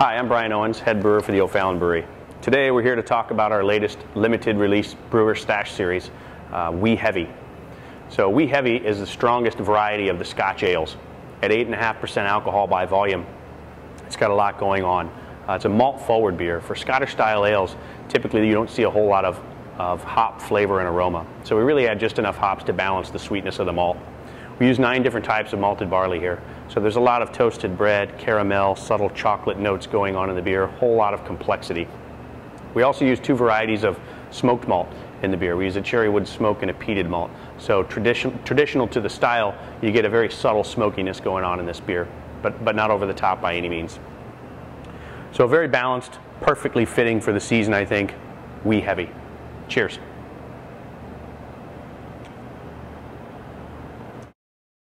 Hi, I'm Brian Owens, head brewer for the O'Fallon Brewery. Today we're here to talk about our latest limited release brewer's stash series, uh, Wee Heavy. So Wee Heavy is the strongest variety of the Scotch ales. At 8.5% alcohol by volume, it's got a lot going on. Uh, it's a malt forward beer. For Scottish style ales, typically you don't see a whole lot of, of hop flavor and aroma. So we really add just enough hops to balance the sweetness of the malt. We use nine different types of malted barley here. So there's a lot of toasted bread, caramel, subtle chocolate notes going on in the beer, a whole lot of complexity. We also use two varieties of smoked malt in the beer. We use a cherry wood smoke and a peated malt. So tradition, traditional to the style, you get a very subtle smokiness going on in this beer, but, but not over the top by any means. So very balanced, perfectly fitting for the season, I think. Wee heavy. Cheers.